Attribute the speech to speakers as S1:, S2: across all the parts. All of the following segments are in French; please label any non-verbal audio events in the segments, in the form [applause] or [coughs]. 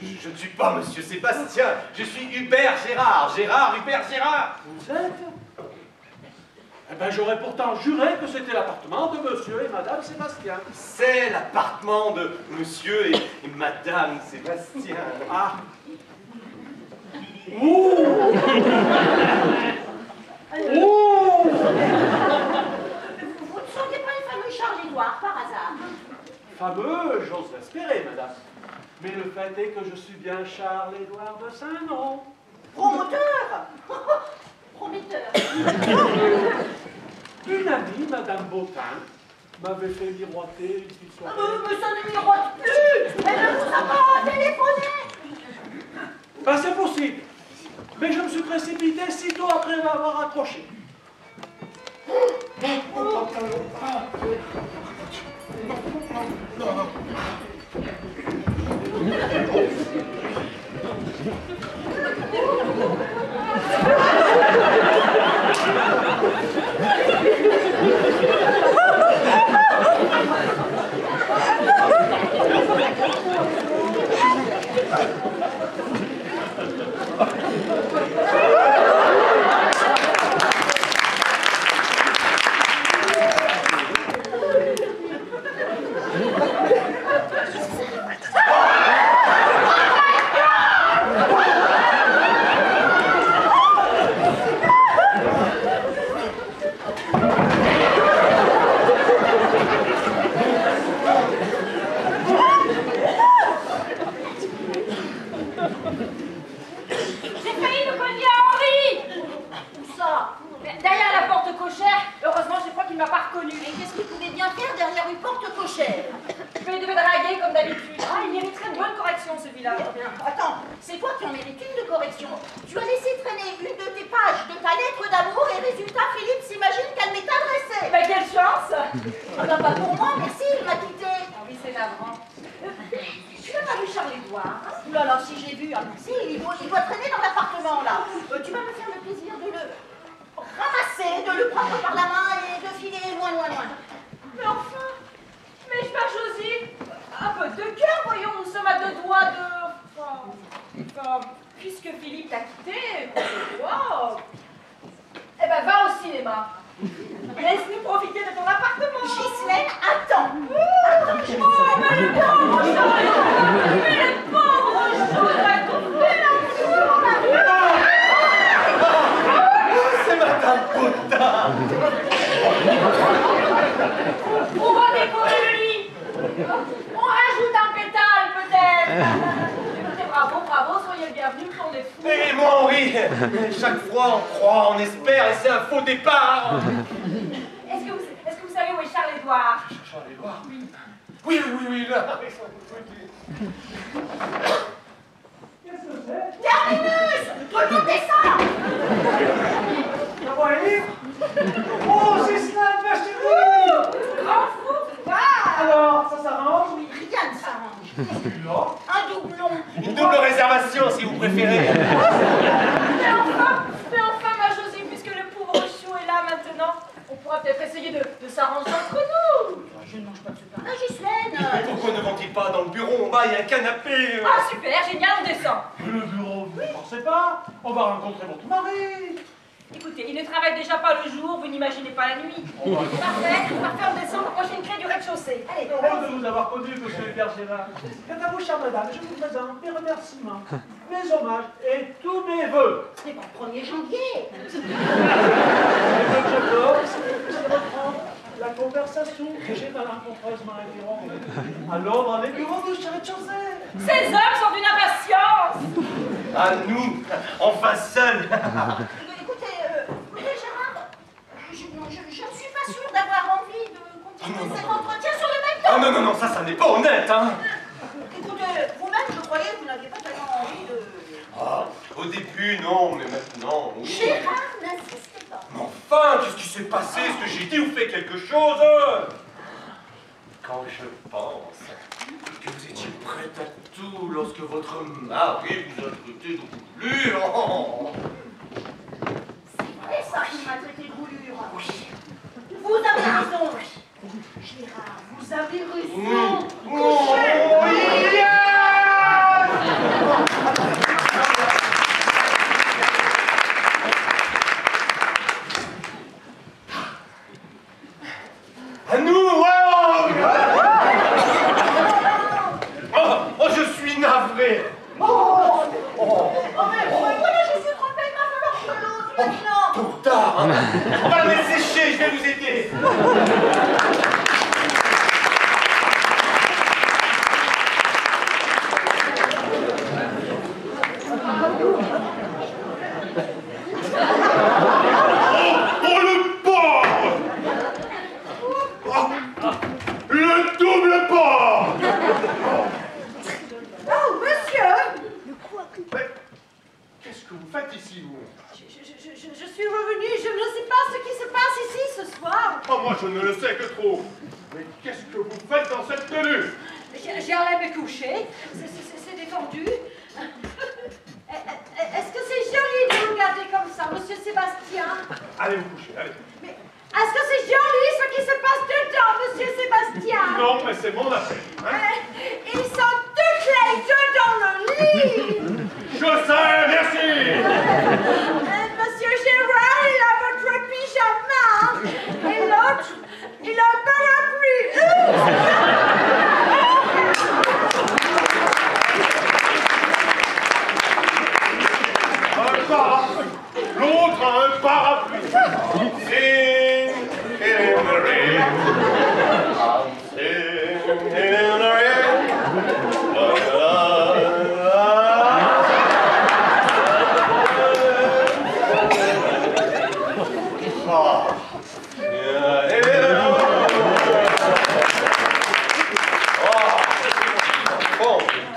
S1: Je, ne suis pas Monsieur Sébastien, je suis Hubert Gérard, Gérard Hubert Gérard.
S2: Vous êtes? Eh bien, j'aurais pourtant juré que c'était l'appartement de Monsieur et Madame Sébastien.
S1: C'est l'appartement de Monsieur et, Madame Sébastien.
S2: Ah. Ouh.
S3: Ouh Vous ne sentez pas le fameux Charles-Édouard par hasard
S2: Fameux, j'ose l'espérer, madame. Mais le fait est que je suis bien Charles-Édouard de Saint-Nom.
S3: Promoteur [laughs] Prometteur. [coughs]
S2: Une amie, Madame Bautin, m'avait fait miroiter une
S3: soirée. Ah, mais ça ne miroite plus Elle ne vous a pas téléphoné
S2: Ben, c'est possible. Mais je me suis précipité sitôt après m'avoir accroché. pas reconnu. Mais qu'est-ce qu'il pouvait bien faire derrière une porte cochère Je il devait draguer comme d'habitude. Ah, il mériterait
S4: une bonne correction, celui-là.
S2: Eh attends, c'est toi qui en mérites une de correction. Tu as laissé traîner une de tes pages de ta lettre d'amour
S5: et
S2: résultat, Philippe s'imagine qu'elle m'est adressée. Mais
S4: quelle chance Ah
S2: ben, pas pour
S5: moi, merci,
S2: il m'a quitté. Ah
S4: oui, c'est navrant.
S2: Tu n'as pas vu Charles-Édouard
S4: hein?
S2: Ouh là là, si j'ai vu. Ah si, il doit, traîner dans l'appartement, là. Euh, tu vas me faire le plaisir de le ramasser, de le prendre par la main et
S4: de doigt de... Enfin, puisque Philippe t'a quitté, toi, eh ben va au cinéma. Laisse-nous
S2: profiter de ton appartement. Ghislaine, attends. attends, je mais le pauvre Jean, mais le pauvre Jean, il a la cour. Ah,
S5: c'est Madame Poutin. [laughs] chaque fois on croit, on espère, et c'est un faux départ. [laughs]
S2: Est-ce que, vous, est-ce que vous savez où est Charles-Édouard
S5: Charles-Édouard Oui. Oui, oui, oui, là.
S1: Qu'est-ce que c'est
S2: Terminus! Tout le monde descend
S1: La voyez Oh, c'est cela, ma chérie
S2: Grand fou
S1: Alors, ça s'arrange?
S2: Oui, rien ne s'arrange. Un doublon.
S5: Une double réservation, si vous préférez.
S2: Mais enfin, mais enfin, ma Josie, puisque le pauvre chou est là maintenant, on pourra peut-être essayer de, de s'arranger entre nous. Je ne mange pas de ce pain. Ah,
S5: Mais
S2: Ghislaine
S5: pourquoi ne vont-ils pas dans le bureau En bas, il y a un canapé.
S2: Ah, super, génial, on descend.
S1: Mais le bureau, vous ne pensez pas On va rencontrer votre mari
S2: Écoutez, il ne travaille déjà pas le jour, vous n'imaginez pas la nuit. Parfait, parfait, on descend pour prochaine. Allez,
S1: Heureux de vous avoir connu, monsieur Gérard. Quant à vous, chère madame, je vous présente mes remerciements, mes hommages et tous mes vœux.
S2: c'est pour le 1er janvier.
S1: Les vœux que je c'est de reprendre la conversation que j'ai malencontreusement interrompue. Alors, dans les bureaux du rez-de-chaussée.
S2: Ces hommes sont d'une impatience.
S5: À nous, enfin seuls.
S2: Écoutez, euh, écoutez, Gérard, je, ne suis pas sûre d'avoir envie de continuer cet entretien
S5: Oh non, non, non, ça, ça n'est pas honnête, hein.
S2: Écoutez, vous-même, je croyais que vous n'aviez pas tellement envie de...
S5: Ah, au début, non, mais maintenant, oui.
S2: Gérard, n'insistez pas.
S5: Mais enfin, qu'est-ce qui s'est passé? Est-ce que j'ai dit ou fait quelque chose? Quand je pense que vous étiez prête à tout lorsque votre mari vous a traité de plus. Oh.
S2: C'est vrai ça, il m'a traité de roulure. Vous avez raison. Gérard, vous avez raison.
S5: Oh,
S2: Couchez.
S5: yes À nous, ouais oh, oh, je suis navré
S2: Oh, mais voilà, je suis trompée, il va falloir que l'autre maintenant.
S5: Tôt ou tard, hein. On va la mettre sécher, je vais vous aider Oh, le porc Oh, Le double porc
S2: Oh, monsieur
S5: Mais qu'est-ce que vous faites ici, vous
S2: je, je- je- je- je suis revenue, je ne sais pas ce qui se passe ici ce soir.
S5: Oh, moi, je ne le sais que trop Mais qu'est-ce que vous faites tenue
S2: J'ai me coucher, C'est- c'est c'est- c'est défendu. [laughs] Est-ce que c'est joli de vous regarder comme ça, monsieur Sébastien?
S5: Allez vous coucher, allez.
S2: Mais est-ce que c'est joli ce qui se passe dedans, monsieur Sébastien?
S5: Non, mais c'est mon affaire hein.
S2: Euh, Ils sont toutes les deux dans le lit. [laughs]
S5: Je sais, merci. [laughs]
S2: Euh, Monsieur Gérard, il a votre pyjama Et l'autre, il a un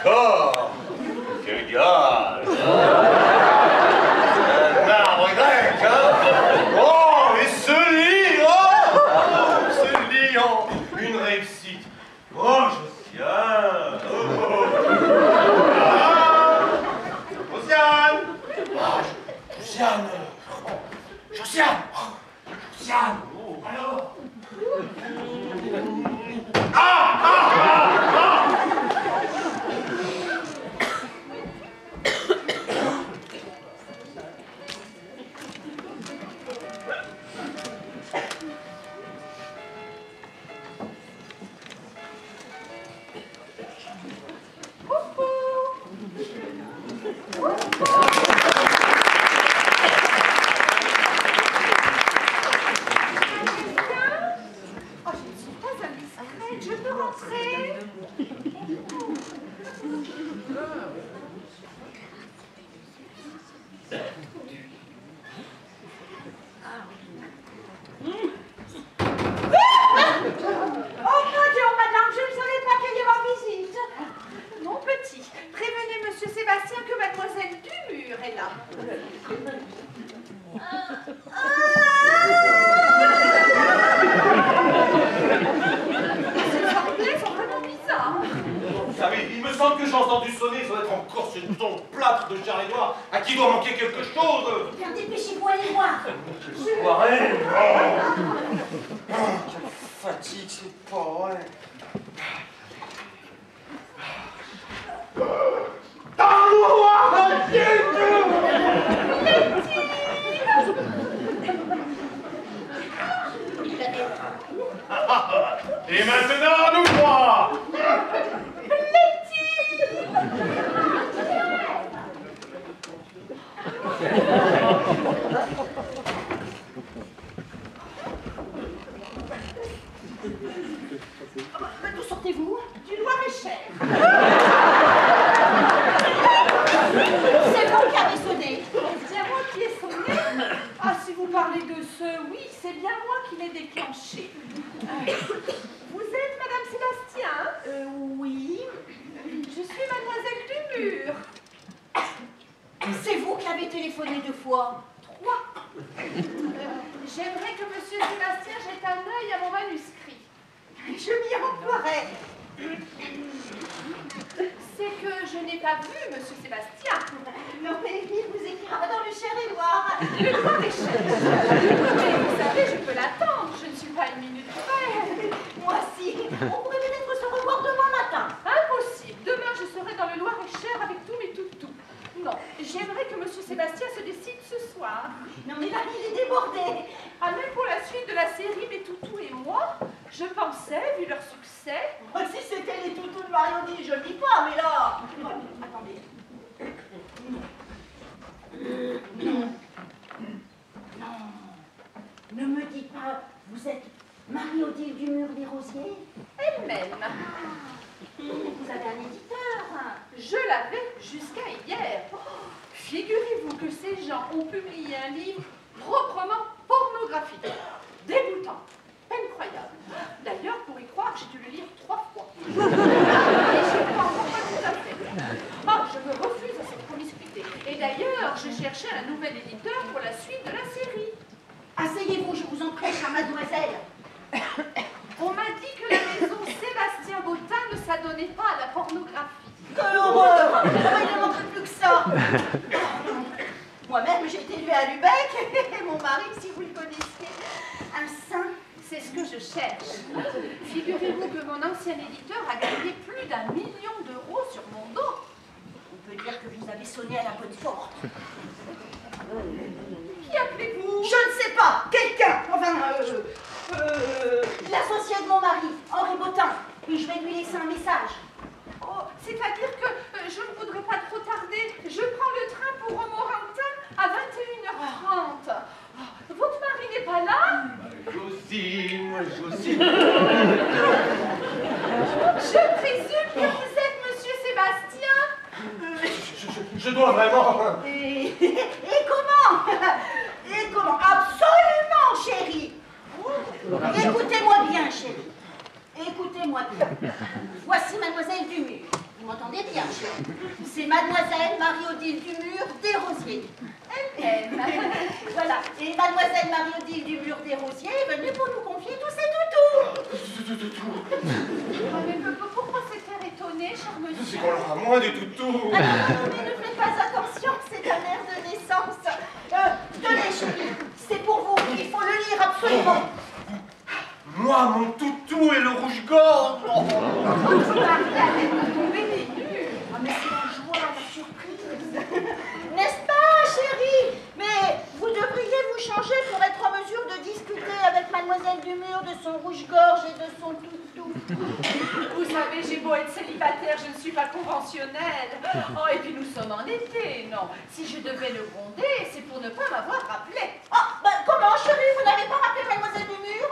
S6: come. Good
S2: job. Ville est débordée.
S6: Ah, même pour la suite de la série Mes toutous et moi, je pensais, vu leur succès,
S2: Moi, si c'était les toutous de Mario Di, je le dis pas, mais là. Oh, attendez. Non. Non. Ne me dites pas, vous êtes Marie-Odile du mur des rosiers
S6: elle-même,
S2: Vous avez un éditeur
S6: je l'avais jusqu'à hier. Oh, Figurez-vous que ces gens ont publié un livre proprement pornographique, dégoûtant, incroyable. D'ailleurs, pour y croire, j'ai dû le lire trois fois. Et je crois encore pas tout à fait. Ah, je me refuse à cette promiscuité. Et d'ailleurs, je cherchais un nouvel éditeur pour la suite de la série.
S2: Asseyez-vous, je vous en prie, chère mademoiselle.
S6: On m'a dit que la maison Sébastien Bottin ne s'adonnait pas à la pornographie.
S2: Que l'horreur Il ne plus que ça À Lubeck, et [laughs] mon mari, si vous le connaissiez, un saint.
S6: C'est ce que je cherche. Figurez-vous que mon ancien éditeur a gagné plus d'un million d'euros sur mon dos.
S2: On peut dire que vous avez sonné à la bonne porte.
S6: Qui appelez-vous?
S2: Je ne sais pas, quelqu'un, enfin, euh, euh, l'associé de mon mari, Henri Bottin. Et je vais lui laisser un message.
S6: Oh, C'est-à-dire que euh, je ne voudrais pas trop tarder. Je prends le train pour Romorantin à 21h30. Oh, votre mari n'est pas là?
S5: Josine, moi Josine.
S6: Je présume que vous êtes Monsieur Sébastien
S5: Je, je- je dois vraiment.
S2: Et, et comment? Et comment? Absolument, chérie Écoutez-moi bien, chérie. Écoutez-moi bien. Voici Mademoiselle Dumur. Vous m'entendez bien, C'est Mademoiselle Marie-Odile Dumur des Rosiers.
S6: Elle-même. [laughs]
S2: Voilà. Et Mademoiselle Marie-Odile Dumur des Rosiers est venue pour nous confier tous ses toutous.
S6: Ah, mais pourquoi cet air étonné, cher
S5: C'est
S6: monsieur
S5: qu'on aura moins du toutou.
S2: Ah, mais ne faites pas attention, c'est un air de naissance. Euh, tenez, chérie, c'est pour vous. Il faut le lire absolument.
S5: Moi, mon toutou et le rouge-gorge. Oh.
S2: Ah, mais c'est la joie, la surprise. N'est-ce pas, chérie? Mais vous devriez vous changer pour être en mesure de discuter avec Mademoiselle Dumur de son rouge-gorge et de son toutou.
S6: Vous savez, j'ai beau être célibataire, je ne suis pas conventionnelle. Oh, et puis nous sommes en été, non? Si je devais le gronder, c'est pour ne pas m'avoir rappelé.
S2: Ah, ben comment, chérie Vous n'avez pas rappelé Mademoiselle Dumur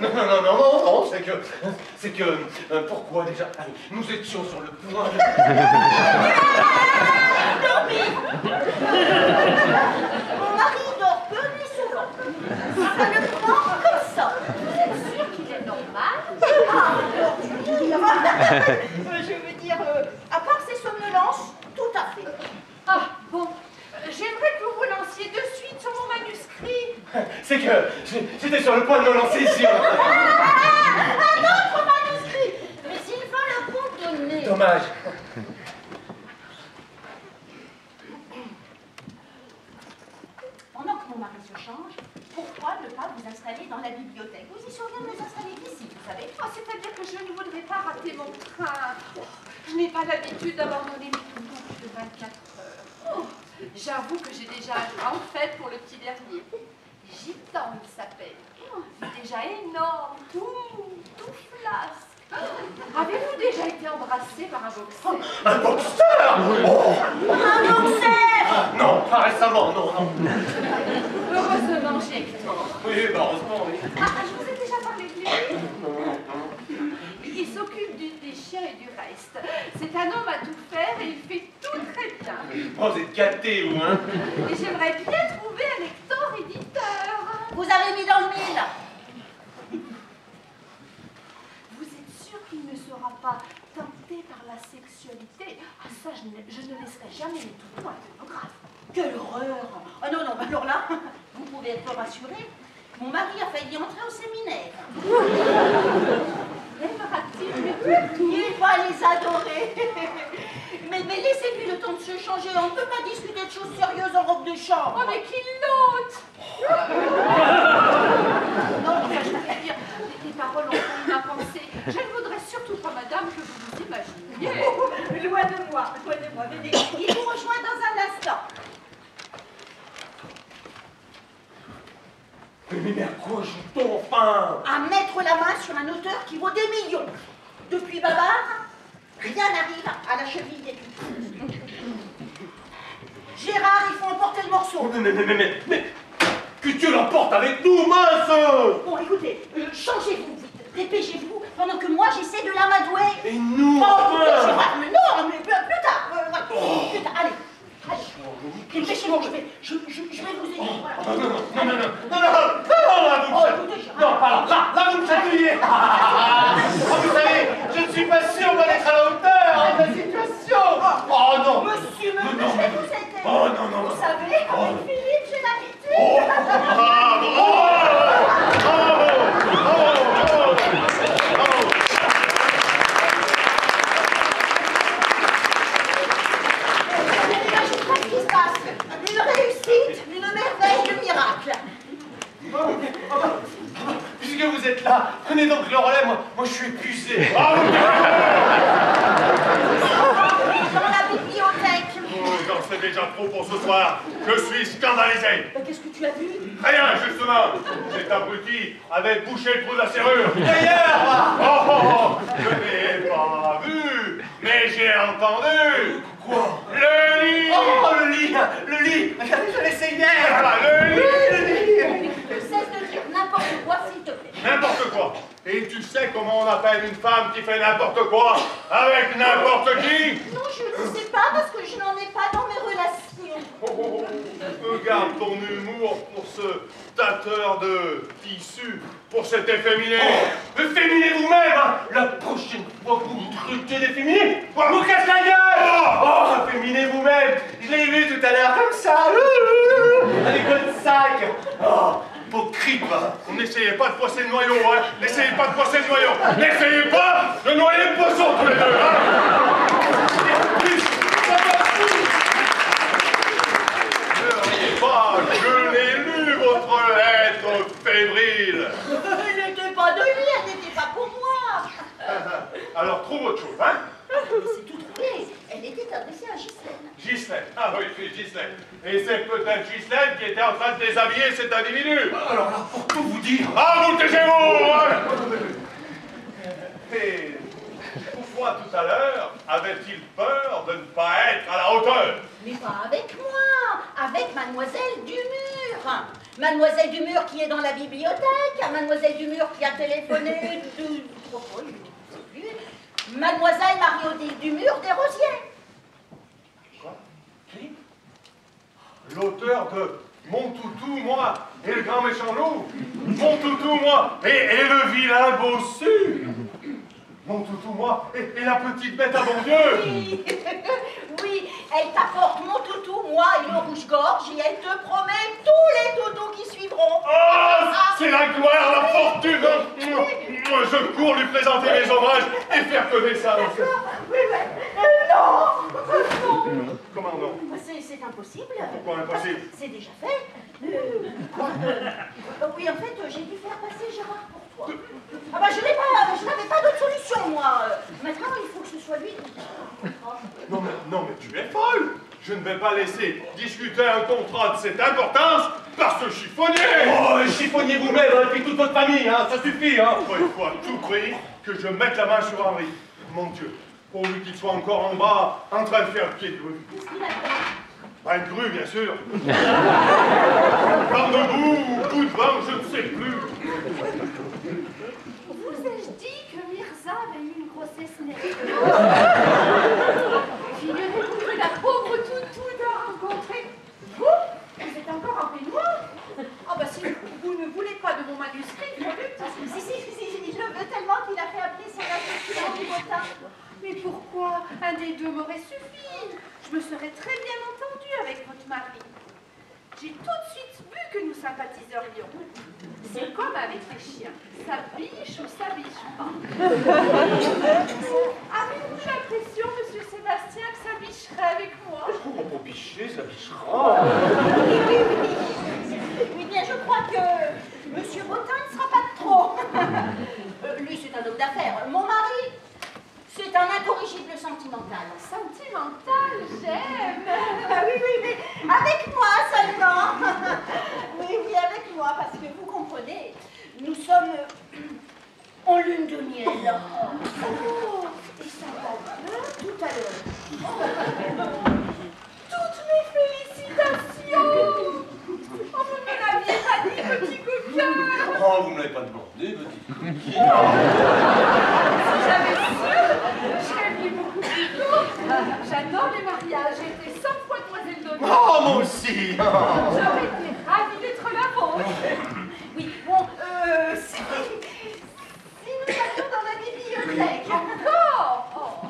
S5: Non, non, non, non, non, non, c'est que. C'est que. euh, pourquoi déjà Ah, Nous étions sur le point de. [laughs] [laughs]
S2: Mon mari dort peu ni souvent. Ça le prend comme ça.
S6: Vous êtes sûr qu'il est normal
S2: Ah, alors, oui, enfin, euh, je veux dire, euh, à part ses somnolences, tout à fait.
S6: Ah, bon. Euh, J'aimerais que vous vous lanciez de suite sur mon manuscrit.
S5: C'est que. j'ai- J'étais sur le point de me lancer sur.
S2: Un autre manuscrit Mais il va le condamner.
S5: Dommage.
S2: mari se change, pourquoi ne pas vous installer dans la bibliothèque Vous y seriez mieux installé qu'ici, vous savez.
S6: Oh, C'est-à-dire que je ne voudrais pas rater mon train. Je n'ai pas l'habitude d'abandonner mes toutous plus de 24 heures. Oh, J'avoue que j'ai déjà un grand fait pour le petit dernier. Gitan, il s'appelle. Oh, il est déjà énorme, tout, tout flasque. Avez-vous déjà été embrassé par un boxeur
S5: Un boxeur Oh
S2: Un boxeur
S5: Non, pas récemment, non, non.
S6: Heureusement, j'ai Hector.
S5: Oui, bah heureusement, oui.
S6: Ah, je vous ai déjà parlé de lui
S5: Non, non, non.
S6: Il s'occupe du- des chiens et du reste. C'est un homme à tout faire et il fait tout très bien.
S5: Oh, vous êtes gâtés, vous, hein
S6: Et j'aimerais bien trouver un lecteur éditeur.
S2: Vous avez mis dans le mille
S6: Vous êtes sûr qu'il ne sera pas tenté par la sexualité? Ah ça, je ne, je ne laisserai jamais les toutous à pornographe.
S2: Quelle horreur Ah non, non, bah alors là, [laughs] vous pouvez être rassuré. Mon mari a failli entrer au séminaire. [laughs] Il va les adorer. [laughs] Mais, mais laissez-lui le temps de se changer. On ne peut pas discuter de choses sérieuses en robe de chambre.
S6: Oh mais qu'il l'ôte Non, je voulais dire, les, les paroles ont ma pensée. Je ne voudrais surtout pas, madame, que vous vous imaginiez.
S2: Loin de moi, loin de moi. Venez, il vous rejoint dans un instant.
S5: Mais, mais, mais à quoi joue-t-on, enfin
S2: À mettre la main sur un auteur qui vaut des millions. Depuis Babar, rien n'arrive à la cheville des. Gérard, il faut emporter le morceau.
S5: Mais, mais, mais, mais, mais, mais, que Dieu l'emporte avec nous, mince
S2: Bon, écoutez, euh, changez-vous vite, dépêchez-vous, pendant que moi j'essaie de l'amadouer.
S5: Et nous,
S2: Oh,
S5: enfin
S2: Gérard, mais non, mais plus, plus tard, euh, ouais, plus tard, allez, je vais, je, je, je vais vous aider. voilà.
S5: Non, non, non, non, non, non, non, non, là, vous me
S2: Oh,
S5: chatouillez.
S2: écoutez, Gérard.
S5: Non, pas là, là, là, vous me chatouillez. Oh, vous savez, je ne suis pas sûr d'être à la hauteur de la situation. Oh, non.
S2: Monsieur,
S5: Non,
S2: monsieur,
S5: non.
S2: je vais vous aider.
S5: Oh, non, non,
S2: Vous
S5: non.
S2: savez, avec
S5: Oh.
S2: Philippe, j'ai l'habitude.
S5: Oh, ah, bravo. Oh, oh, oh, oh.
S2: Là, je sais pas ce qui se passe. Une réussite, une merveille, le miracle.
S5: Puisque vous êtes là, prenez donc le relais, moi, moi je suis épuisé. [laughs]
S2: Dans la bibliothèque?
S7: Oh, j'en sais déjà trop pour ce soir. Je suis scandalisé.
S2: Bah, Qu'est-ce que tu as vu?
S7: Rien, justement. Cet abruti avait bouché le trou de la serrure.
S5: D'ailleurs,
S7: Oh, oh, oh, je n'ai pas vu, mais j'ai entendu.
S5: quoi?
S7: Le lit.
S5: Oh, le lit, le lit, je l'essaye hier.
S7: Ah, le lit.
S5: Le lit.
S2: Cesse de dire n'importe quoi, s'il te plaît.
S7: N'importe quoi. Et tu sais comment on appelle une femme qui fait n'importe quoi avec n'importe qui?
S2: Non, je ne sais pas parce que je n'en ai pas dans mes relations.
S7: Oh, oh, oh. Regarde ton humour pour ce tâteur de tissu, pour cet efféminé.
S5: Efféminez vous-même hein. La prochaine fois que vous vous truquez d'efféminer, vous casse la gueule Oh, efféminez vous-même Je l'ai vu tout à l'heure comme ça Avec votre sac Oh, hypocrite va
S7: N'essayez pas de poisser le noyau, hein N'essayez pas de poisser le noyau N'essayez pas de noyer le poisson tous les deux, hein Ne riez pas, je l'ai lu, votre lettre fébrile
S2: Elle [laughs] n'était pas de lui, elle n'était pas pour moi.
S7: Alors trouve autre chose, hein
S2: C'est tout trouvé. Elle était adressée à Ghislaine.
S7: Ghislaine, ah oui, oui, Ghislaine. Et c'est peut-être Ghislaine qui était en train de déshabiller cet individu.
S5: Alors là, pour tout vous dire...
S7: Ah, vous taisez-vous hein Et pourquoi tout à l'heure avait-il peur de ne pas être à la hauteur?
S2: Mais pas avec moi, avec Mademoiselle Dumur. Mademoiselle Dumur qui est dans la bibliothèque, Mademoiselle Dumur qui a téléphoné [laughs] de... Mademoiselle Marie-Odile Dumur des Rosiers.
S7: Quoi Qui L'auteur de Mon toutou, moi, et le grand méchant loup. Mon toutou, moi, et, et le vilain bossu. Mon toutou, moi, et, et la petite bête à bon Dieu.
S2: Oui, [laughs] oui, elle t'apporte mon toutou, moi et le rouge-gorge, et elle te promet tous les toutous qui suivront.
S7: Oh, c'est la gloire, la fortune. Moi, je cours lui présenter mes hommages et faire connaissance
S2: Oui, mais euh, non, non.
S7: Comment non
S2: impossible.
S7: Pourquoi impossible
S2: C'est déjà fait. Euh, euh, oui, en fait, j'ai dû faire passer Gérard pour toi. Ah bah je n'ai pas, je n'avais pas d'autre solution, moi. Maintenant, il faut que ce soit lui.
S7: Non mais, non mais tu es folle Je ne vais pas laisser discuter un contrat de cette importance par ce chiffonnier
S5: Oh, chiffonniez vous-même, hein, et puis toute votre famille, hein, ça suffit, hein
S7: Il faut à tout prix que je mette la main sur Henri. Mon Dieu, pourvu qu'il soit encore en bas, en train de faire pied de grue. Pas une bien sûr. Par debout ou coup de vent, je ne sais plus.
S6: Vous ai-je dit que Mirza avait eu une grossesse nerveuse Figurez-vous que la pauvre toutou doit rencontrer. Vous Vous êtes encore en peignoir Ah bah si vous ne voulez pas de mon manuscrit, je lutte.
S2: Si, si, si, si, il le veut tellement qu'il a fait appeler son assistant du botin.
S6: Mais pourquoi Un des deux m'aurait suffi. Je me serais très bien entendue avec votre mari. J'ai tout de suite vu que nous sympathiserions. C'est comme avec les chiens. Ça biche ou ça biche pas. Avez-vous l'impression, monsieur Sébastien, que ça bicherait avec moi
S5: Oh, pour bicher, ça bichera
S2: Oui, oui, oui. Eh bien, je crois que Monsieur Botin ne sera pas de trop. Euh, lui, c'est un homme d'affaires. Mon mari, c'est un incorrigible sentimental.
S6: Sentimental, j'aime.
S2: Ah oui, oui, mais avec moi seulement. Oui, oui, avec moi, parce que vous comprenez, nous sommes en lune de miel. Oh, et ça va bien tout à l'heure.
S6: Toutes mes félicitations. Oh, vous ne me l'aviez pas dit, petit coquin.
S5: Oh, vous ne l'avez pas demandé, petit
S6: Si j'avais su, je serais venue beaucoup plus tôt. J'adore les mariages, j'ai été 100 fois demoiselle d'honneur.
S5: Oh, moi aussi.
S6: J'aurais été ravie d'être la vôtre.
S2: Oui, bon, euh, si, si nous allions dans la bibliothèque.
S6: Encore Oh.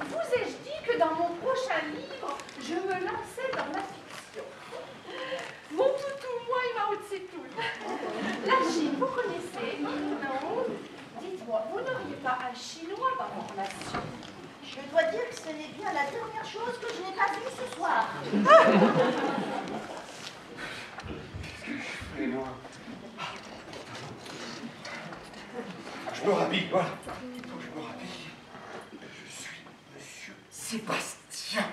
S6: Vous ai-je dit que dans mon prochain livre, je me lançais dans la fiction Mon toutou, moi et Mao Tse-tung. La Chine, vous connaissez Non Vous n'auriez pas un Chinois dans vos relations
S2: Je dois dire que ce n'est bien la dernière chose que je n'ai pas vue ce soir.
S5: Et moi Je me rhabille, voilà. Faut que je me rhabille. Je suis Monsieur Sébastien.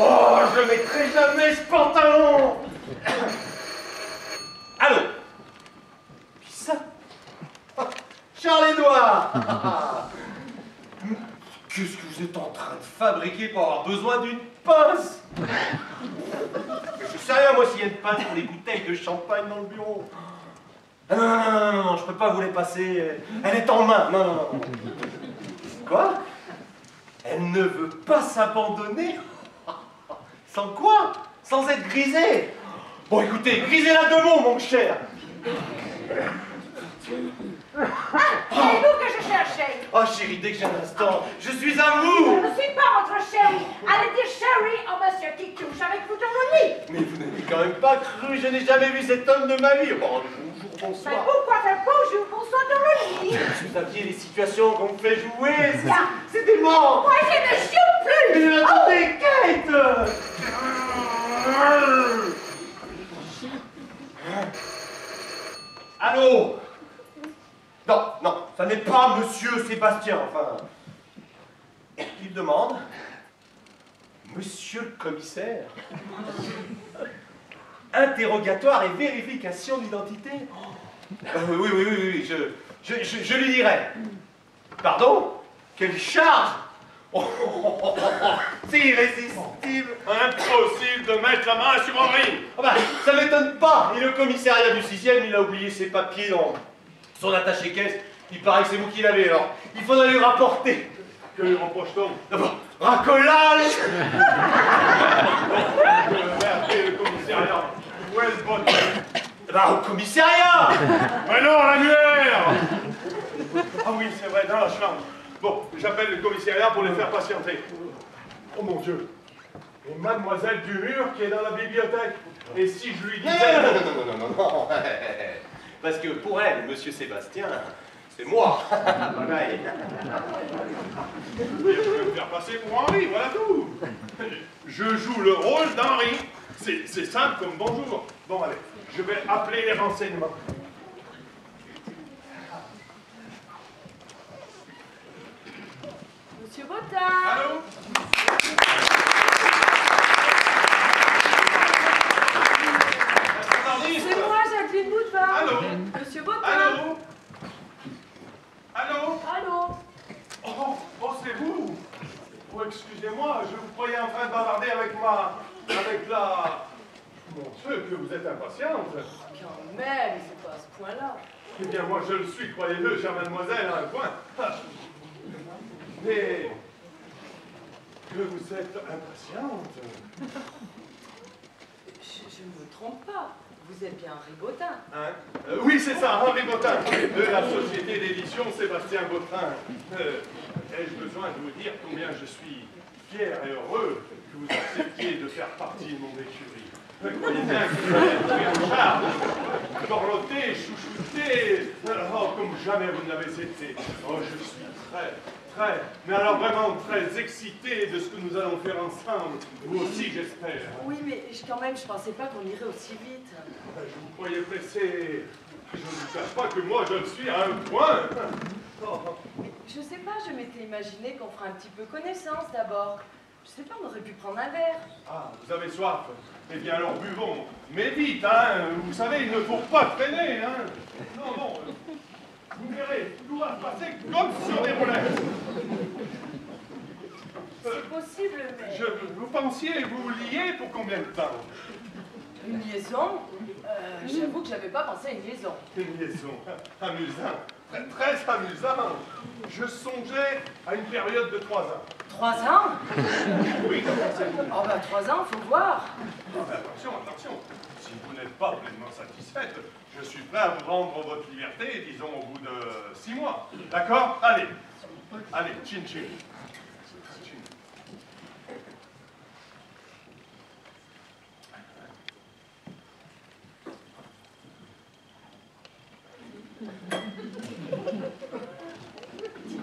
S5: Oh, je mettrai jamais ce pantalon Allô Qui ça Charles Édouard Qu'est-ce que vous êtes fabriquer pour avoir besoin d'une pince Je sais rien, moi, s'il y a une pince pour les bouteilles de champagne dans le bureau. Ah, non, non, non, non, je peux pas vous les passer. Elle est en main. Non, non, non. Quoi? Elle ne veut pas s'abandonner Sans quoi? Sans être grisée Bon, écoutez, grisez-la de mots, mon cher.
S2: C'est vous que je cherchais.
S5: Oh, chérie, dès que j'ai un instant, je suis à
S2: Je
S5: vous
S2: ne suis pas votre chérie. Allez dire chérie au monsieur qui couche avec vous dans le lit.
S5: Mais vous n'avez quand même pas cru, je n'ai jamais vu cet homme de ma vie. Oh, bonjour,
S2: Mais
S5: bonsoir.
S2: pourquoi faire bonjour, bonsoir dans le lit?
S5: Vous aviez les situations qu'on me fait jouer, c'est- dément.
S2: Moi, je ne suis plus.
S5: Mais attendez, Kate Allô? Non, non, ça n'est pas Monsieur Sébastien, enfin... Il demande Monsieur le commissaire Interrogatoire et vérification d'identité. Euh, Oui, oui, oui, oui, je, je, lui dirai. Pardon? Quelle charge? Oh, oh, oh, C'est irrésistible
S7: Impossible de mettre la main sur Henri
S5: Ah bah, ça m'étonne pas. Et le commissariat du 6ème, il a oublié ses papiers dans son attaché-caisse. Il paraît que c'est vous qui l'avez, alors il faudrait lui rapporter.
S7: Que lui reproche-t-on
S5: D'abord, racolage [laughs]
S7: le commissariat. Où est le bon
S5: Bah, au commissariat
S7: Mais non, l'annuaire Ah oui, c'est vrai, dans la chambre. Bon, j'appelle le commissariat pour les faire patienter. Oh mon Dieu Et mademoiselle Dumur qui est dans la bibliothèque. Et si je lui disais...
S5: non, non, non, non, non, non, non. Parce que pour elle, monsieur Sébastien, C'est moi. [laughs]
S7: Bagaille. Je vais me faire passer pour Henri, voilà tout. Je joue le rôle d'Henri. C'est simple comme bonjour. Bon, allez, je vais appeler les renseignements.
S6: Monsieur Botin
S7: Allô
S6: C'est moi, Jacqueline Boutevin
S7: Allô
S6: Monsieur Botin
S7: Allô Allô
S6: Allô
S7: Oh, oh c'est vous Oh, excusez-moi, je vous croyais en train de bavarder avec ma... avec la... Mon Dieu, que vous êtes impatiente
S6: Quand même, c'est pas à ce point-là.
S7: Eh bien, moi, je le suis, croyez-le, chère mademoiselle, à un point. [laughs] Mais... que vous êtes impatiente
S8: Je, je ne me trompe pas. Vous êtes bien Henri Botin.
S7: Hein Euh, oui, c'est ça, Henri Botin, de la société d'édition Sébastien Botin. Euh, Ai-je besoin de vous dire combien je suis fier et heureux que vous acceptiez de faire partie de mon écurie? Euh, Croyez bien que vous en charge, dorloté, chouchouté, oh, comme jamais vous ne l'avez été. Oh, je suis très, mais alors vraiment très excité de ce que nous allons faire ensemble. Vous aussi, j'espère.
S8: Oui, mais quand même, je pensais pas qu'on irait aussi vite.
S7: Je vous croyais pressé. Je ne vous cache pas que moi, je le suis à un point. Oh,
S8: Je sais pas, je m'étais imaginé qu'on ferait un petit peu connaissance d'abord. Je sais pas, on aurait pu prendre un verre.
S7: Ah, vous avez soif Eh bien, alors buvons. Mais vite, hein Vous savez, il ne faut pas traîner, hein Non, non. euh, Vous verrez, tout va se passer comme sur des roulettes. Euh,
S8: C'est possible, mais...
S7: je, vous pensiez vous lier pour combien de temps
S8: Une liaison euh, J'avoue que j'avais pas pensé à une liaison.
S7: Une liaison [laughs] amusant, très, très amusant. Je songeais à une période de trois ans.
S8: Trois ans?
S7: Oui, [laughs]
S8: Oh bah trois ans, faut voir.
S7: Ah, mais attention, attention. Si vous n'êtes pas pleinement satisfaite, je suis prêt à vous rendre votre liberté, disons au bout de six mois. D'accord? Allez. Allez, chin. Chin.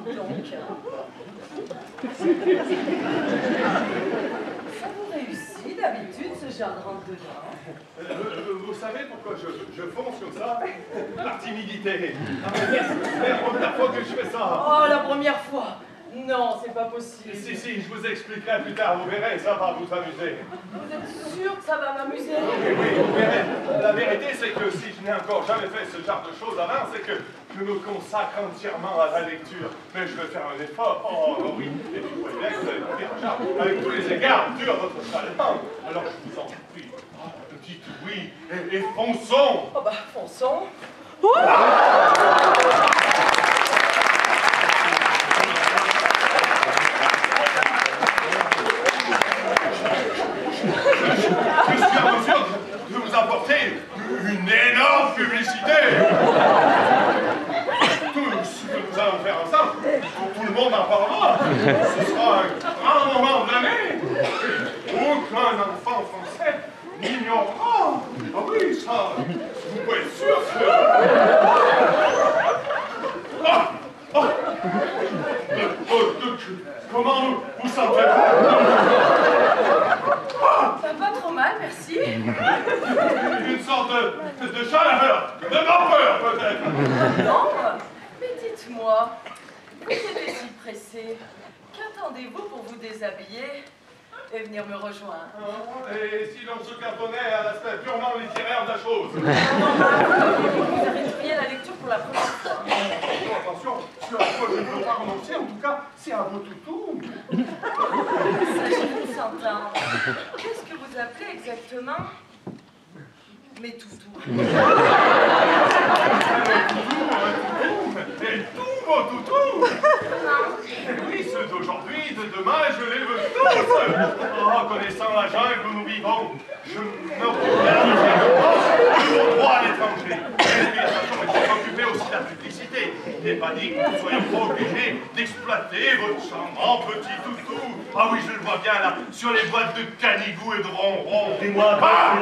S8: Donc... Ça vous réussit d'habitude, ce genre de rentre-dedans
S7: Euh, euh, vous savez pourquoi je, je fonce comme ça? Par timidité. Ah, C'est la première fois que je fais ça.
S8: Oh, la première fois Non, c'est pas possible.
S7: Si, si, je vous expliquerai plus tard, vous verrez, ça va vous amuser.
S8: Vous êtes sûr que ça va m'amuser?
S7: Oui, oui, vous verrez. La vérité, c'est que si je n'ai encore jamais fait ce genre de choses avant, c'est que je me consacre entièrement à la lecture. Mais je vais faire un effort. Oh, oh oui. Et puis, vous voyez avec tous les égards, dur votre talent. Alors, je vous en prie, oh, dites oui et, et fonçons.
S8: Oh bah, fonçons
S7: suis en mesure de de vous apporter une énorme publicité. Tout ce que nous allons faire ensemble, tout le monde en parlera. Ce sera un grand moment de l'année. Aucun enfant français n'ignorera. Ah oui, ça, vous pouvez être sûr que... Ah, ah. Comment vous vous sentez-vous
S8: Ça va pas trop mal, merci.
S7: Une sorte de, de chaleur, de vapeur peut-être.
S8: Non Mais dites-moi, vous étiez si pressé? Qu'attendez-vous pour vous déshabiller et venir me rejoindre
S7: Et si l'on se cantonnait à l'aspect purement littéraire de la chose
S8: Vous arrêteriez la lecture pour la première fois.
S7: Oh, Attention, ce à quoi je ne veux pas renoncer, en tout cas, c'est à vos toutous.
S8: S'agit-il s'entendre Qu'est-ce que vous appelez exactement Mes toutous?
S7: Toutous Et oui, ceux d'aujourd'hui, de demain, je les veux tous Oh, connaissant la jungle où nous vivons, je m'occupe de vos droits à l'étranger. Et s'occuper aussi de la publicité. Il n'est pas dit que nous soyons pas obligés d'exploiter votre charmant petit toutou. Ah oui, je le vois bien là, sur les boîtes de canigou et de ronron.
S1: Dis-moi,
S7: Ah.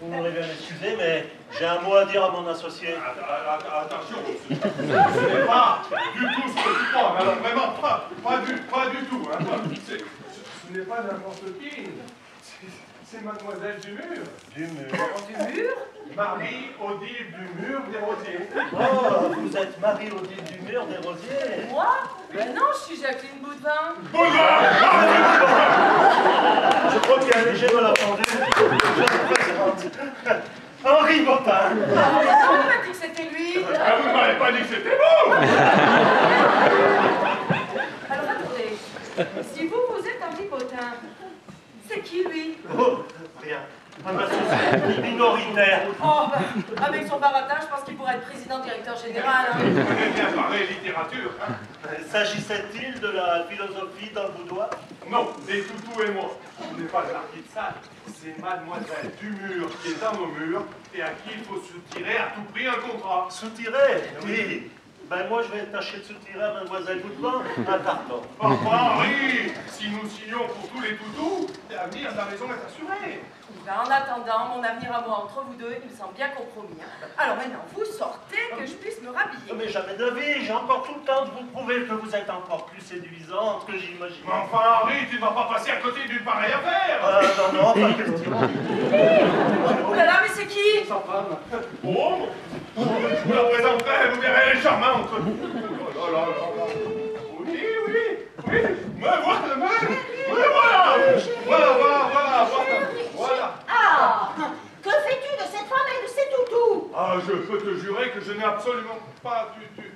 S1: Vous m'aurez bien excusé, mais J'ai un mot à dire à mon associé.
S7: Att- Attention, ce n'est pas du tout ce que tu crois, mais alors vraiment pas, pas, du, pas du tout. Hein, ce ce n'est pas n'importe qui, c'est- c'est mademoiselle Dumur,
S1: Du mur.
S8: Du mur
S7: Marie-Odile Dumur des Rosiers.
S1: Oh, vous êtes Marie-Odile du mur des Rosiers.
S8: Moi? Ben non, je suis Jacqueline Boudin.
S1: Je crois qu'il y a un léger malentendu. Je. Henri Botin.
S8: Ah, on m'a dit que c'était lui.
S7: Ah, vous ne m'avez pas dit que c'était vous [laughs]
S8: Alors attendez, si vous, vous êtes Henri Botin, c'est qui lui?
S1: Oh, rien. Un associé minoritaire.
S8: Oh, bah, avec son baratin, je pense qu'il pourrait être président directeur général. hein.
S7: Vous connaissez bien parler littérature, hein
S1: S'agissait-il de la philosophie dans le boudoir
S7: Non, des toutous et moi. Ce n'est pas l'artiste sale, c'est mademoiselle Dumur qui est nos murs et à qui il faut soutirer à tout prix un contrat.
S1: Soutirer? Oui. Ben moi, je vais tâcher de soutirer à Mademoiselle Boudin un carton.
S7: Papa, Henri, si nous signons pour tous les toutous, l'avenir de la maison est assuré.
S8: Ben, en attendant, mon avenir à moi entre vous deux, il me semble bien compromis. hein. Alors maintenant, vous sortez que je puisse me rhabiller.
S1: Mais jamais de vie, j'ai encore tout le temps de vous prouver que vous êtes encore plus séduisante que j'imaginais.
S7: Mais enfin, Henri, tu ne vas pas passer à côté d'une pareille affaire.
S1: Euh, non, non, pas question. [laughs]
S8: Oh là là, mais c'est qui?
S7: Sa femme. Oh, je vous la présenterai, vous verrez, elle est charmante. Oh là là là là. Oui, oui, oui. Me voilà, me, me voilà. Voilà, voilà, voilà, voilà. Voilà.
S2: Ah Que fais-tu de cette femme et de ces toutous?
S7: Ah, je peux te jurer que je n'ai absolument pas du, du,